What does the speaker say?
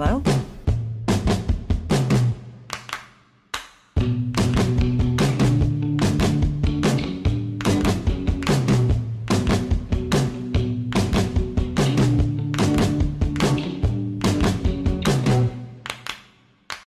Hello?